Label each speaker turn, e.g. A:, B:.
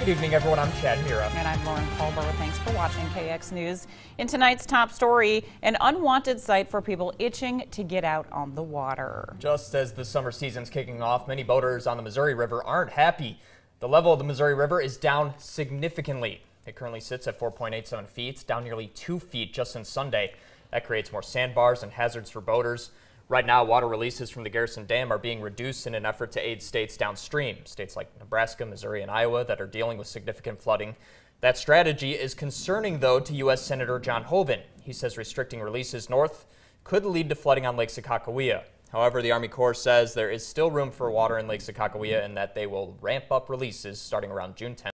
A: Good evening, everyone. I'm Chad Mira.
B: And I'm Lauren Culber. Thanks for watching KX News. In tonight's top story, an unwanted sight for people itching to get out on the water.
A: Just as the summer season's kicking off, many boaters on the Missouri River aren't happy. The level of the Missouri River is down significantly. It currently sits at 4.87 feet, down nearly two feet just since Sunday. That creates more sandbars and hazards for boaters. Right now, water releases from the Garrison Dam are being reduced in an effort to aid states downstream, states like Nebraska, Missouri, and Iowa that are dealing with significant flooding. That strategy is concerning, though, to U.S. Senator John Hoeven. He says restricting releases north could lead to flooding on Lake Sakakawea. However, the Army Corps says there is still room for water in Lake Sakakawea and that they will ramp up releases starting around June 10th.